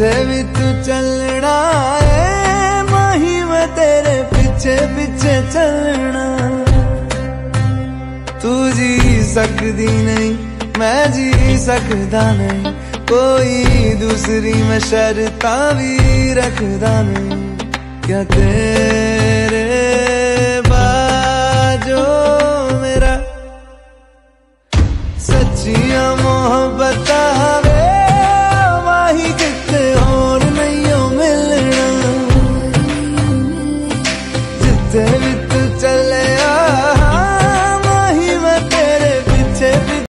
जिथे भी तू चलना है, माही मैं तेरे पीछे पीछे चलना। तू जी सकती नहीं, मैं जी सकता नहीं, कोई दूसरी मैं शर्ता भी रखदा नहीं। क्या तेरे बाजो मेरा सच्चिया मोहब्बत मिलना जिथे भी तू चले